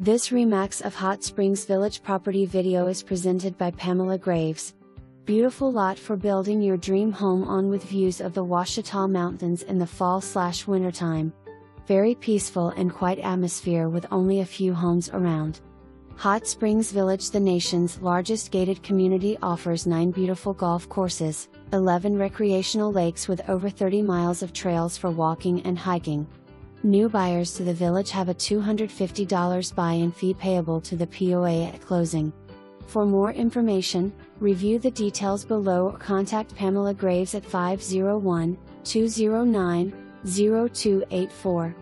This Remax of Hot Springs Village property video is presented by Pamela Graves. Beautiful lot for building your dream home on with views of the Ouachita Mountains in the fall slash wintertime. Very peaceful and quiet atmosphere with only a few homes around. Hot Springs Village, the nation's largest gated community, offers 9 beautiful golf courses, 11 recreational lakes with over 30 miles of trails for walking and hiking. New buyers to the village have a $250 buy-in fee payable to the POA at closing. For more information, review the details below or contact Pamela Graves at 501 209 0284.